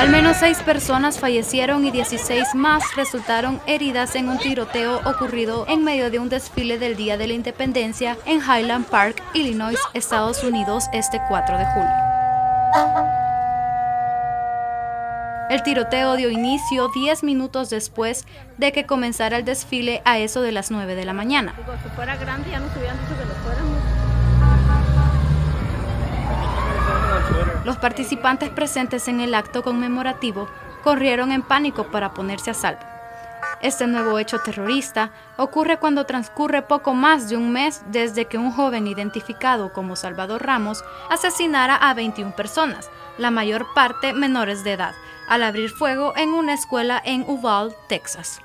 Al menos seis personas fallecieron y 16 más resultaron heridas en un tiroteo ocurrido en medio de un desfile del Día de la Independencia en Highland Park, Illinois, Estados Unidos, este 4 de julio. El tiroteo dio inicio 10 minutos después de que comenzara el desfile a eso de las 9 de la mañana. Los participantes presentes en el acto conmemorativo corrieron en pánico para ponerse a salvo. Este nuevo hecho terrorista ocurre cuando transcurre poco más de un mes desde que un joven identificado como Salvador Ramos asesinara a 21 personas, la mayor parte menores de edad, al abrir fuego en una escuela en Uvalde, Texas.